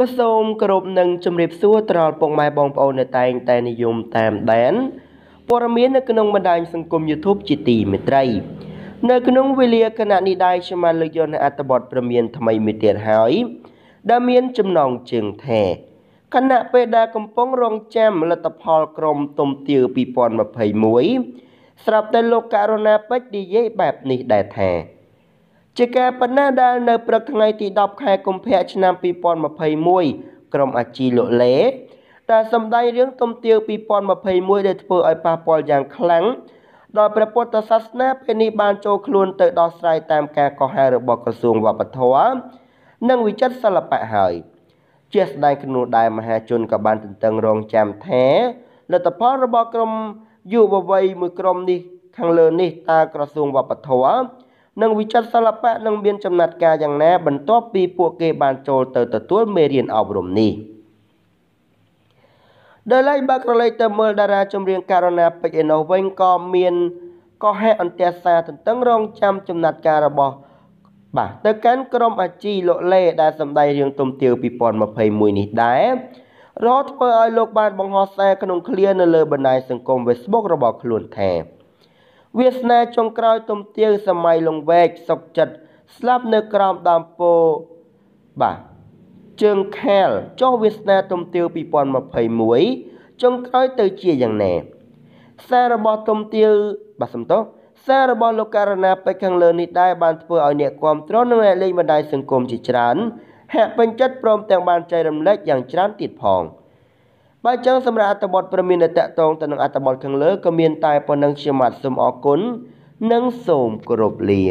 បាទសូមគោរពនឹងជម្រាបសួរត្រល់ពុកម៉ែបងប្អូននៅតែងតែនិយមតាមដានព័ត៌មាននៅក្នុងបណ្ដាញសង្គម YouTube ជាទីមេត្រី នៅក្នុងវេលាគណៈនេះដែរខ្ញុំបានលើកយកនៅអត្ថបទព្រមានថ្មីមួយទៀតហើយដែលមានចំណងជើងថាគណៈពេលដែលកំពុងរងចាំលទ្ធផលក្រមទុំទាវ2021ស្រាប់តែលោកករណាពេជ្រនិយាយបែបនេះដែរថា ជាការប៉ុណ្ណាដែលនៅព្រឹកថ្ងៃទី10ខែកុម្ភៈឆ្នាំ2021ក្រុមអាជីលោកលេដែលសម្ដែងរឿងទំទាវ2021ដែលធ្វើឲ្យប៉ះពាល់យ៉ាងខ្លាំងដោយព្រះពុទ្ធសាសនាពេលនេះបានចូលខ្លួនទៅដោះស្រាយតាមការកោះហៅរបស់ក្រសួងវប្បធម៌និងវិចិត្រសិល្បៈហើយជាស្ដែងក្នុងដែលមហាជនក៏បានទន្ទឹងរង់ចាំថាលទ្ធផលរបស់ក្រុមយុវវ័យមួយក្រុមនេះខាងលើនេះតើក្រសួងវប្បធម៌ និងវិចិត្រសិល្បៈនឹងមានចំណាត់ការយ៉ាងណា បន្ទាប់ពីពួកគេបានចូលទៅទទួលមេរៀនអប់រំនេះដោយឡែកបើក្រឡេកទៅមើលតារាចម្រៀងការណាពេជ្រឯនោះវិញក៏មានក៏ហេអន្ទះសារទន្ទឹងរង់ចាំចំណាត់ការរបស់បាទទៅកាន់ក្រុមអាជីលោកលេដែលសម្ដែងរឿងទុំទាវ2021នេះដែររហូតធ្វើឲ្យលោកបានបង្ហោះសារក្នុងឃ្លានៅលើបណ្ដាញសង្គម Facebook របស់ខ្លួនថា វាសនាចុងក្រោយទំទាវសម័យលងវែកសុកចិត្តស្លាប់នៅក្រោមដើមពោបាទជើងខែលចុះវាសនាទំទាវ2021ចុងក្រោយទៅជាយ៉ាងណាសាររបស់ទំទាវបាទសំទោសសាររបស់លោកករណាពេជ្រខាងលើនេះដែរបានធ្វើឲ្យអ្នកគ្រប់គ្រងនិងអ្នកលេងបណ្ដាញសង្គមជាច្រើនហាក់ពេញចិត្តព្រមទាំងបានចែករំលែកយ៉ាងច្រើនទៀតផង។ បើចឹងសម្រាប់អត្ថបទព្រមានតកតងទៅនឹងអត្ថបទខាងលើក៏មានតែប៉ុណ្្នឹងខ្ញុំបាទសូមអរគុណនិងសូមគោរពលា